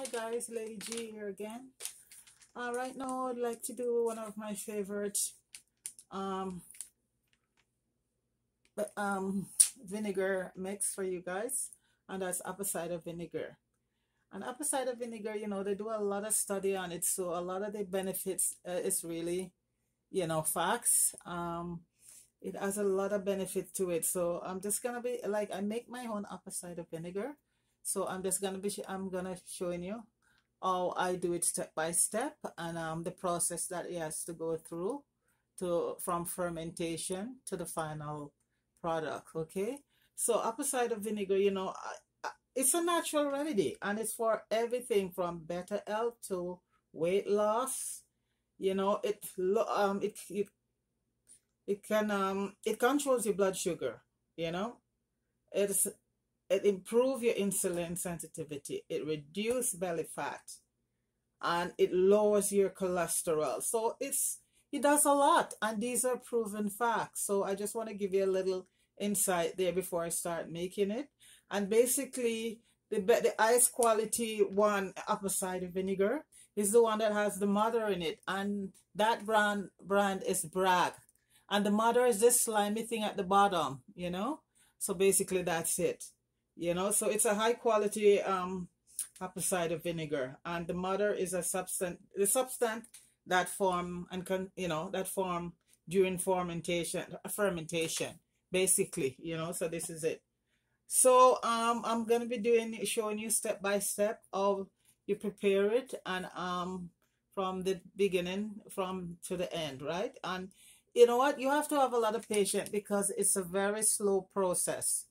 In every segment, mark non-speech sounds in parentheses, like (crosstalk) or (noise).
Hi guys, Lady G here again. Uh, right now I'd like to do one of my favorite um, um, vinegar mix for you guys and that's apple cider vinegar. And apple cider vinegar, you know, they do a lot of study on it so a lot of the benefits uh, is really, you know, facts. Um, it has a lot of benefit to it so I'm just gonna be like I make my own apple cider vinegar so I'm just gonna be I'm gonna showing you how I do it step by step and um, the process that it has to go through to from fermentation to the final product okay? So apple cider vinegar you know I, it's a natural remedy and it's for everything from better health to weight loss. You know it um it, it it can um it controls your blood sugar you know? It's it improve your insulin sensitivity. It reduce belly fat. And it lowers your cholesterol. So it's it does a lot. And these are proven facts. So i just want to give you a little insight there before i start making it. And basically the the highest quality one apple cider vinegar is the one that has the mother in it. And that brand brand is bragg. And the mother is this slimy thing at the bottom you know? So basically that's it you know? So it's a high quality um apple cider vinegar. And the mother is a substance the substance that form and con, you know that form during fermentation fermentation basically you know? So this is it. So um i'm gonna be doing showing you step by step of you prepare it and um from the beginning from to the end right? And you know what? You have to have a lot of patience because it's a very slow process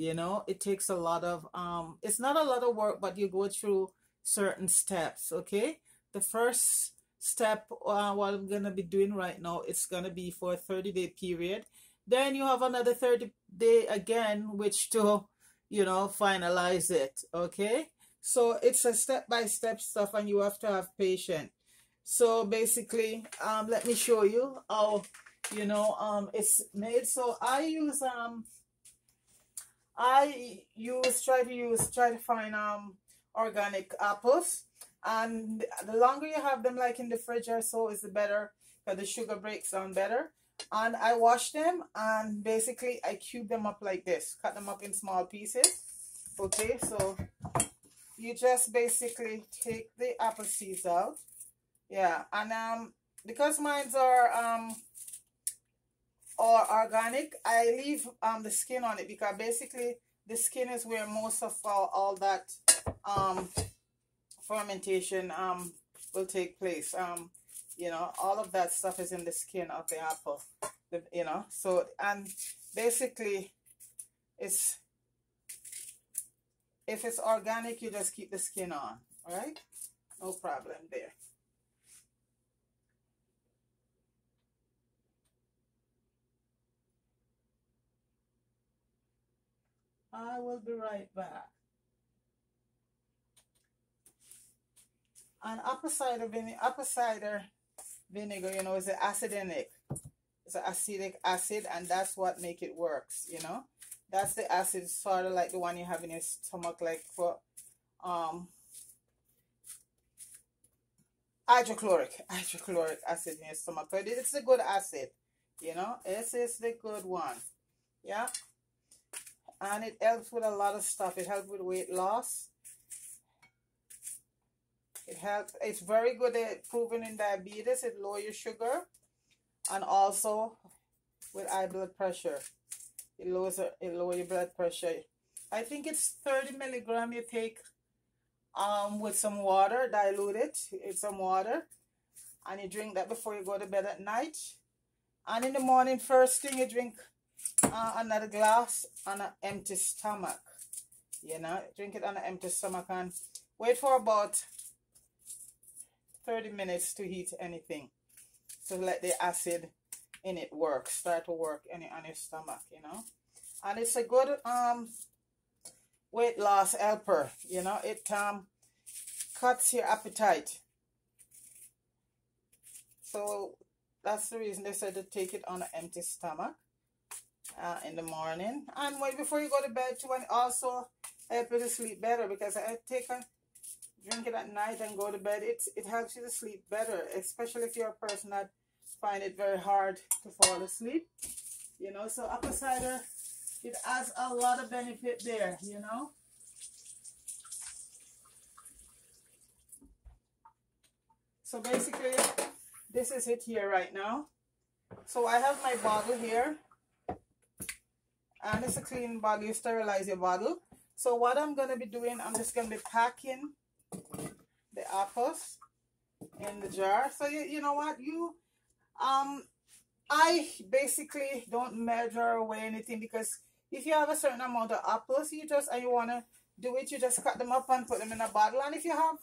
you know it takes a lot of um it's not a lot of work but you go through certain steps okay? The first step uh, what i'm gonna be doing right now it's gonna be for a 30 day period. Then you have another 30 day again which to you know finalize it okay? So it's a step by step stuff and you have to have patience. So basically um let me show you how you know um it's made. So i use um I use try to use try to find um organic apples. And the longer you have them like in the fridge or so is the better because the sugar breaks down better. And I wash them and basically I cube them up like this. Cut them up in small pieces. Okay so you just basically take the apple seeds out. Yeah and um because mines are um or organic, I leave um, the skin on it because basically the skin is where most of all, all that um, fermentation um, will take place. Um, you know, all of that stuff is in the skin of the apple. The, you know, so, and basically it's, if it's organic, you just keep the skin on, all right? No problem there. I will be right back. And apple cider vinegar, apple cider vinegar, you know, is an acidic. It's an acetic acid, and that's what make it works, you know. That's the acid, sort of like the one you have in your stomach, like for um hydrochloric, hydrochloric acid in your stomach. But it's a good acid, you know. This is the good one, yeah and it helps with a lot of stuff. It helps with weight loss. It helps. It's very good at proven in diabetes. It lowers your sugar, and also with high blood pressure. It lowers it lower your blood pressure. I think it's 30 milligram you take um with some water, dilute it in some water, and you drink that before you go to bed at night. And in the morning, first thing you drink uh, another glass on an empty stomach. You know, drink it on an empty stomach and wait for about 30 minutes to heat anything. To let the acid in it work, start to work in it on your stomach, you know. And it's a good um weight loss helper, you know. It um cuts your appetite. So that's the reason they said to take it on an empty stomach uh, in the morning. And when, before you go to bed too, and also help you to sleep better because I take a drink it at night and go to bed. It, it helps you to sleep better, especially if you're a person that find it very hard to fall asleep. You know, so apple cider, it has a lot of benefit there, you know. So basically, this is it here right now. So I have my bottle here. And it's a clean bottle. You sterilize your bottle. So what I'm going to be doing, I'm just going to be packing the apples in the jar. So you, you know what? You, um, I basically don't measure away anything because if you have a certain amount of apples, you just, and you want to do it, you just cut them up and put them in a bottle. And if you have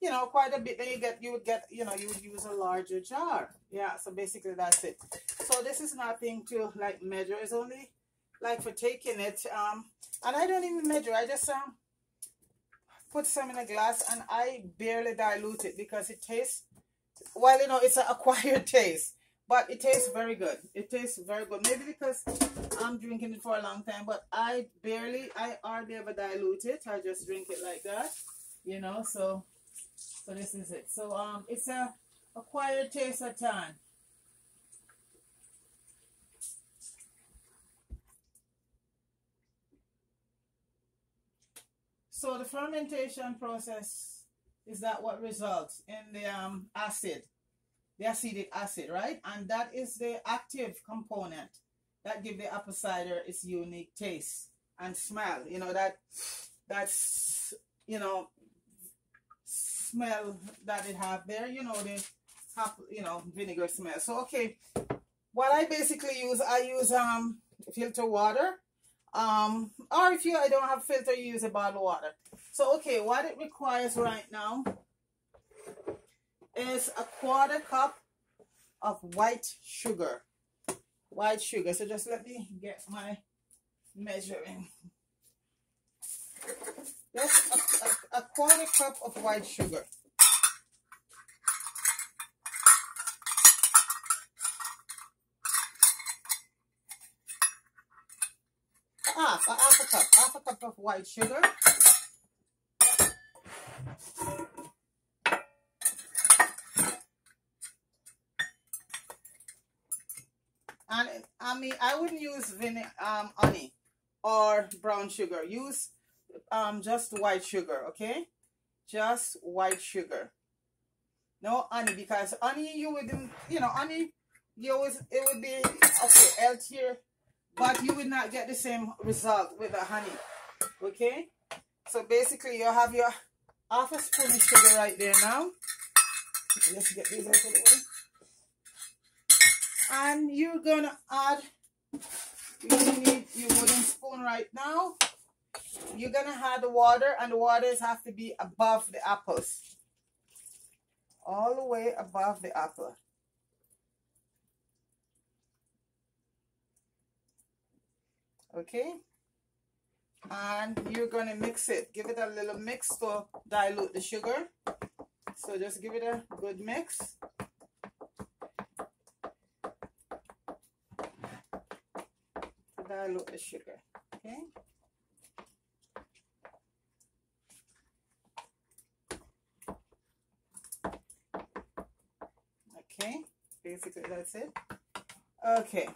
you know, quite a bit, then you get, you would get, you know, you would use a larger jar. Yeah, so basically that's it. So this is nothing to like measure. It's only like for taking it. Um, and I don't even measure. I just um put some in a glass and I barely dilute it because it tastes, well, you know, it's an (laughs) acquired taste. But it tastes very good. It tastes very good. Maybe because I'm drinking it for a long time, but I barely, I hardly ever dilute it. I just drink it like that, you know, so so this is it. So um, it's a acquired taste of time. So the fermentation process is that what results in the um, acid, the acetic acid, right? And that is the active component that give the apple cider its unique taste and smell. You know that that's you know smell that it have there. You know, the you know, vinegar smell. So, okay, what I basically use, I use um filter water. Um, or if you I don't have filter, you use a bottled water. So, okay, what it requires right now is a quarter cup of white sugar. White sugar. So just let me get my measuring. Just a, a, a quarter cup of white sugar. Half, a half a cup, half a cup of white sugar. And I mean, I wouldn't use vinegar, um, honey or brown sugar. Use um just white sugar, okay? Just white sugar. No honey, because honey you wouldn't, you know, honey you always it would be okay, healthier, but you would not get the same result with the honey. Okay? So basically you have your half a spoon of sugar right there now. Let's get these out of the way. And you're gonna add you need your wooden spoon right now you're to have the water and the waters have to be above the apples. All the way above the apple. Okay. And you're going to mix it. Give it a little mix to dilute the sugar. So just give it a good mix. dilute the sugar. Okay. Okay, basically that's it. Okay.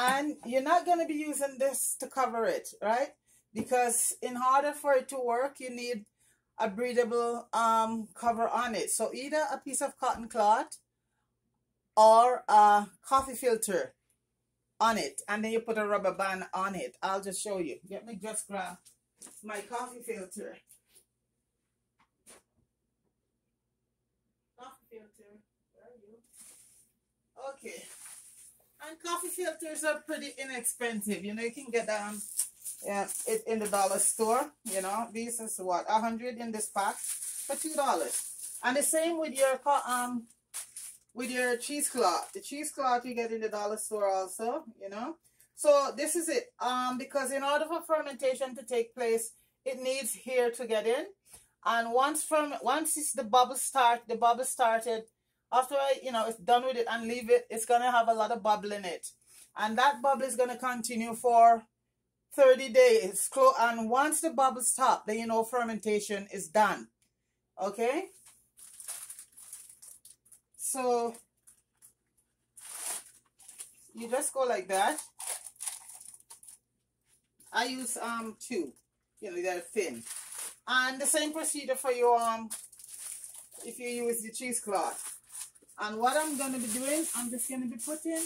And you're not going to be using this to cover it, right? Because in order for it to work, you need a breathable um, cover on it. So either a piece of cotton cloth or a coffee filter on it. And then you put a rubber band on it. I'll just show you. Let me just grab my coffee filter. Coffee filter? Okay. And coffee filters are pretty inexpensive. You know, you can get them yeah, it in the dollar store. You know, this is what a hundred in this pack for two dollars. And the same with your um with your cheesecloth. The cheesecloth you get in the dollar store also. You know. So this is it. Um, because in order for fermentation to take place, it needs here to get in. And once from once it's the bubble start, the bubble started after I, you know, it's done with it and leave it, it's going to have a lot of bubble in it. And that bubble is going to continue for 30 days. And once the bubble stop, then you know fermentation is done. Okay? So, you just go like that. I use um two, you know, they're thin. And the same procedure for your um if you use the cheesecloth. And what I'm going to be doing, I'm just going to be putting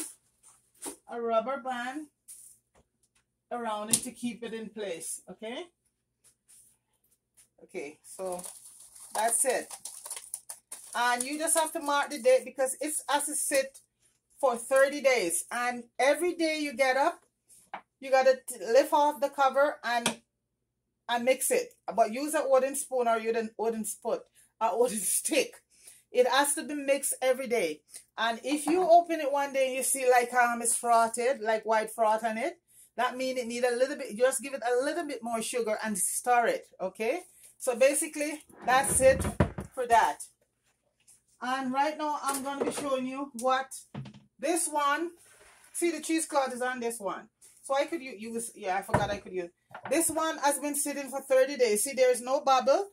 a rubber band around it to keep it in place, okay? Okay, so that's it. And you just have to mark the date because it's has to sit for 30 days. And every day you get up, you got to lift off the cover and and mix it. But use a wooden spoon or you wooden spoon, a wooden (laughs) stick it has to be mixed every day. And if you open it one day and you see like um it's frothed, like white froth on it, that means it need a little bit, just give it a little bit more sugar and stir it, okay? So basically, that's it for that. And right now, I'm going to be showing you what this one, see the cheesecloth is on this one. So I could use, yeah, I forgot I could use. This one has been sitting for 30 days. See, there's no bubble.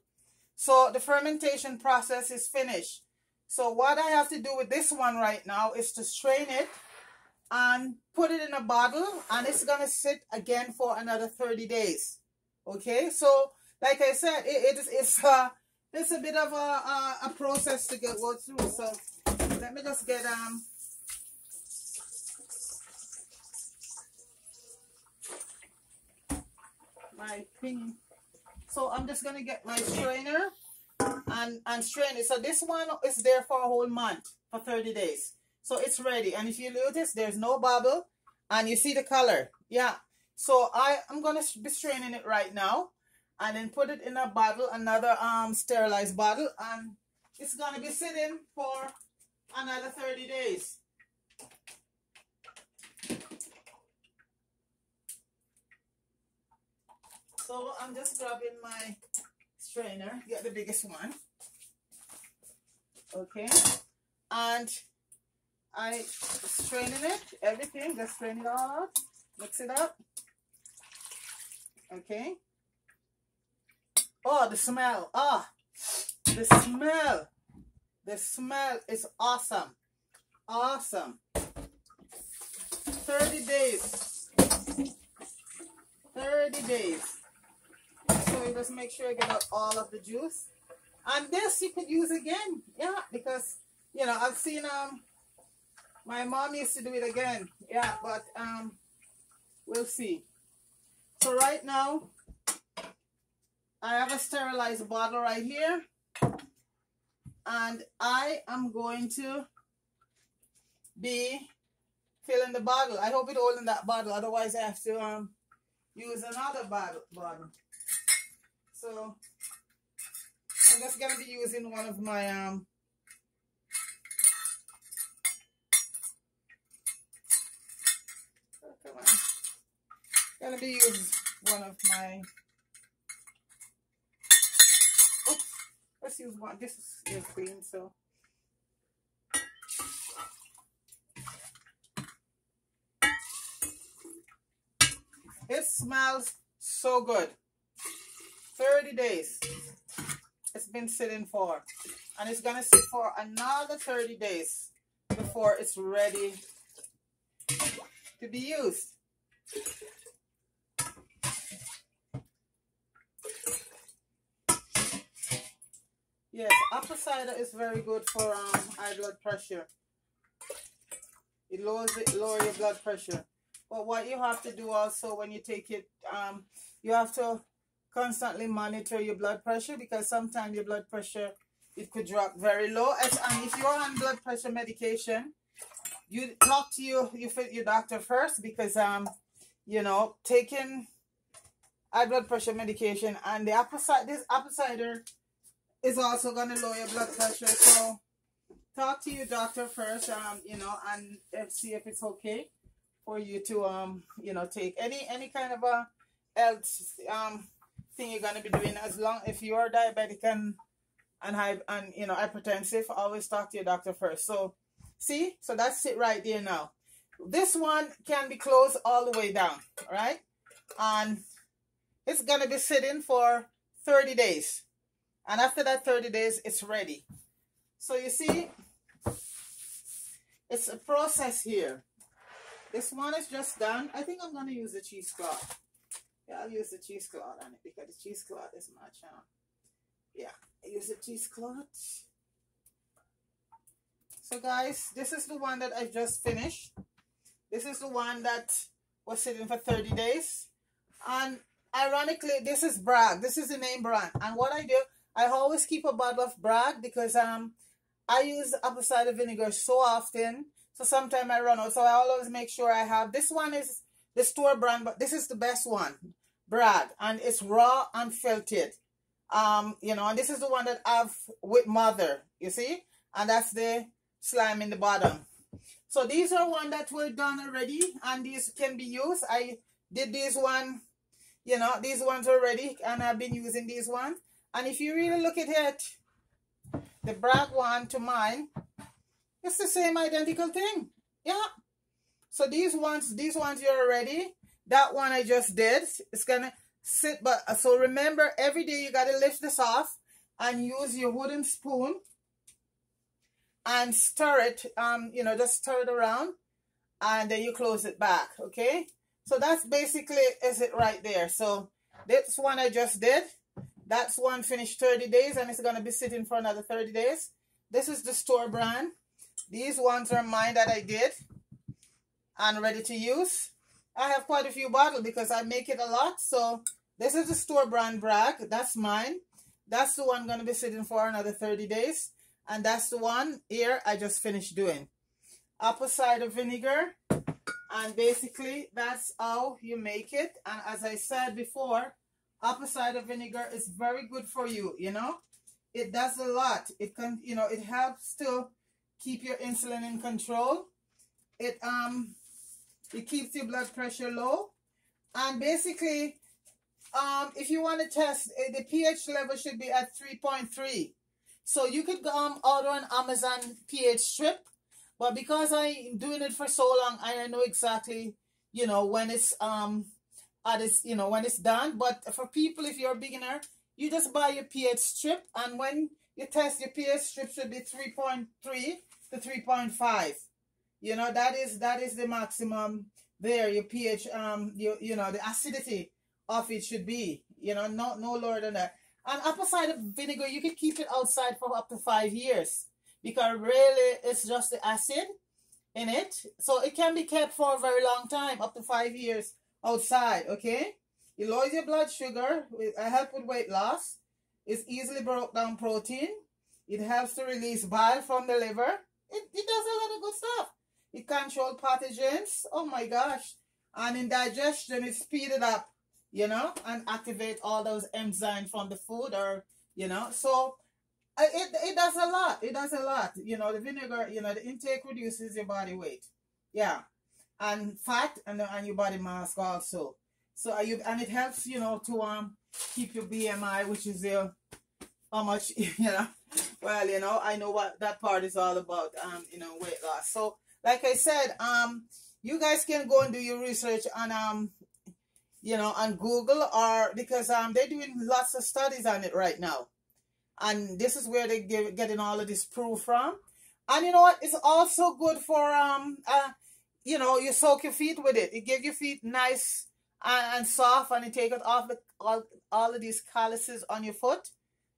So the fermentation process is finished. So what I have to do with this one right now is to strain it and put it in a bottle and it's going to sit again for another 30 days. Okay, so like I said, it, it is, it's, uh, it's a bit of a, a, a process to get go through. So let me just get um my thing. So I'm just going to get my strainer and, and strain it. So this one is there for a whole month, for 30 days. So it's ready. And if you notice, there's no bubble and you see the color. Yeah. So I am going to be straining it right now and then put it in a bottle, another um sterilized bottle. And it's going to be sitting for another 30 days. So I'm just grabbing my strainer, get the biggest one. Okay. And I straining it, everything, just strain it all out, mix it up. Okay. Oh, the smell. Ah, oh, the smell. The smell is awesome. Awesome. 30 days. 30 days just make sure you get out all of the juice. And this you could use again, yeah, because you know I've seen um my mom used to do it again, yeah, but um we'll see. So right now I have a sterilized bottle right here, and I am going to be filling the bottle. I hope it holds in that bottle, otherwise I have to um use another bottle. bottle. So I'm just gonna be using one of my um oh, come on. Gonna be using one of my oops, let's use one. This is, is clean, so it smells so good 30 days. It's been sitting for and it's gonna sit for another 30 days before it's ready to be used. Yes apple cider is very good for um, high blood pressure. It lowers it lower your blood pressure. But what you have to do also when you take it um you have to constantly monitor your blood pressure because sometimes your blood pressure it could drop very low. And if you're on blood pressure medication you talk to your you fit your doctor first because um you know taking high blood pressure medication and the apple cider this apple cider is also going to lower your blood pressure. So talk to your doctor first um you know and see if it's okay for you to um you know take any any kind of a health um thing you're gonna be doing as long if you are diabetic and and high and you know hypertensive, always talk to your doctor first. So see, so that's it right there now. This one can be closed all the way down, right? and it's gonna be sitting for 30 days. And after that 30 days it's ready. So you see? It's a process here. This one is just done. I think I'm gonna use the cheesecloth yeah I'll use the cheesecloth on it because the cheesecloth is much uh, yeah I use the cheesecloth so guys this is the one that I just finished. This is the one that was sitting for 30 days. And ironically this is bragg. This is the name brand. And what I do I always keep a bottle of bragg because um I use apple cider vinegar so often. So sometimes I run out. So I always make sure I have this one is the store brand but this is the best one bragg and it's raw and felted um you know and this is the one that I've with mother you see? And that's the slime in the bottom. So these are one that were done already and these can be used. I did this one you know these ones already and I've been using these ones. And if you really look at it the bragg one to mine it's the same identical thing. Yeah. So these ones these ones you're already that one I just did. It's gonna sit but so remember every day you got to lift this off and use your wooden spoon and stir it um you know just stir it around and then you close it back okay? So that's basically is it right there. So this one I just did. That's one finished 30 days and it's going to be sitting for another 30 days. This is the store brand. These ones are mine that I did and ready to use I have quite a few bottles because I make it a lot so this is the store brand bragg. That's mine. That's the one I'm going to be sitting for another 30 days. And that's the one here I just finished doing. Apple cider vinegar. And basically, that's how you make it. And as I said before, apple cider vinegar is very good for you, you know. It does a lot. It can, you know, it helps to keep your insulin in control. It um it keeps your blood pressure low. And basically, um, if you want to test, eh, the pH level should be at 3.3. So you could um, order an Amazon pH strip. But because I'm doing it for so long, I know exactly, you know, when it's um at its, you know, when it's done. But for people, if you're a beginner, you just buy your pH strip. And when you test, your pH strip should be 3.3 to 3.5. You know, that is that is the maximum there, your pH, um, you, you know, the acidity of it should be. You know, no, no lower than that. And apple cider vinegar, you can keep it outside for up to five years because really it's just the acid in it. So it can be kept for a very long time, up to five years outside, okay? It lowers your blood sugar, it helps with weight loss. It's easily broke down protein. It helps to release bile from the liver. It, it does a lot of good stuff. It controls pathogens. Oh my gosh. And in digestion, it speeded up you know, and activate all those enzymes from the food or, you know, so uh, it, it does a lot. It does a lot. You know, the vinegar, you know, the intake reduces your body weight. Yeah. And fat and, and your body mass also. So you, and it helps, you know, to um keep your BMI, which is your, how much, (laughs) you know, well, you know, I know what that part is all about, um, you know, weight loss. So, like I said, um, you guys can go and do your research on, um, you know, on Google or because um they're doing lots of studies on it right now. And this is where they get getting all of this proof from. And you know what? It's also good for um uh you know, you soak your feet with it. It gives your feet nice and, and soft and it off the all, all of these calluses on your foot.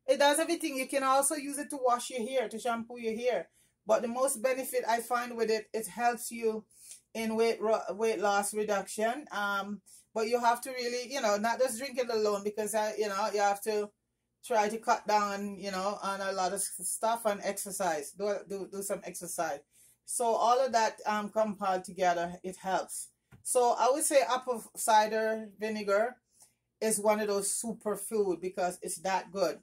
It does everything. You can also use it to wash your hair, to shampoo your hair. But the most benefit I find with it, it helps you in weight weight loss reduction. Um, but you have to really, you know, not just drink it alone because, uh, you know, you have to try to cut down, you know, on a lot of stuff and exercise. Do, do, do some exercise. So all of that um, compiled together, it helps. So I would say apple cider vinegar is one of those super food because it's that good.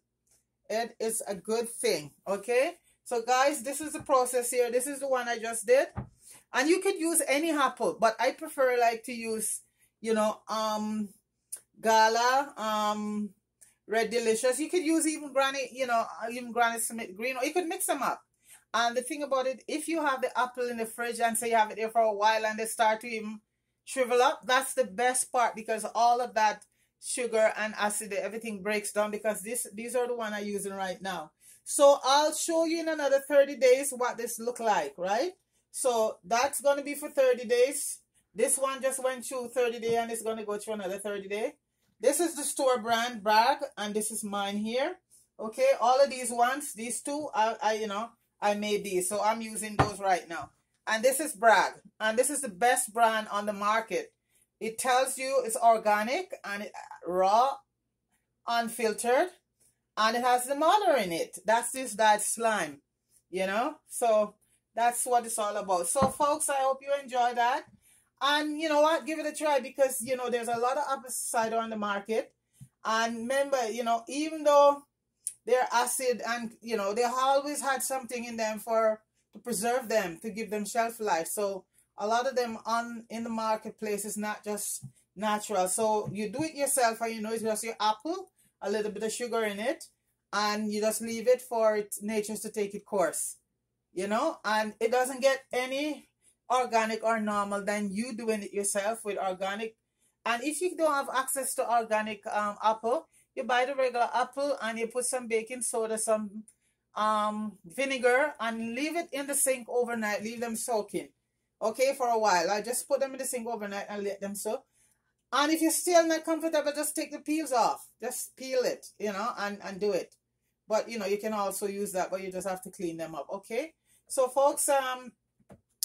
It is a good thing, okay? So guys, this is the process here. This is the one I just did. And you could use any apple, but I prefer like to use you know, um, Gala, um, Red Delicious. You could use even Granny, you know, even Granny Smith Green, or you could mix them up. And the thing about it, if you have the apple in the fridge and say you have it there for a while and they start to even shrivel up. That's the best part because all of that sugar and acid, everything breaks down because this these are the one I'm using right now. So I'll show you in another 30 days what this look like, right? So that's going to be for 30 days. This one just went through 30 day and it's going to go through another 30 day. This is the store brand Bragg and this is mine here. Okay, all of these ones, these two, I, I you know, I made these. So I'm using those right now. And this is Bragg. And this is the best brand on the market. It tells you it's organic and raw, unfiltered and it has the mother in it. That's this that slime, you know. So that's what it's all about. So folks, I hope you enjoy that. And you know what, give it a try because you know there's a lot of apple cider on the market. And remember, you know, even though they're acid and you know they always had something in them for to preserve them to give them shelf life. So a lot of them on in the marketplace is not just natural. So you do it yourself and you know it's just your apple a little bit of sugar in it, and you just leave it for it, nature to take its course. You know, and it doesn't get any organic or normal than you doing it yourself with organic. And if you don't have access to organic um, apple, you buy the regular apple and you put some baking soda, some um, vinegar, and leave it in the sink overnight. Leave them soaking, okay, for a while. I just put them in the sink overnight and let them soak. And if you're still not comfortable, just take the peels off. Just peel it, you know, and, and do it. But, you know, you can also use that, but you just have to clean them up, okay? So, folks, um,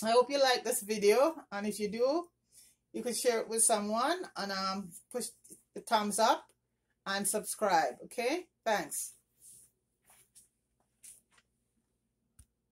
I hope you like this video. And if you do, you can share it with someone and um, push the thumbs up and subscribe, okay? Thanks.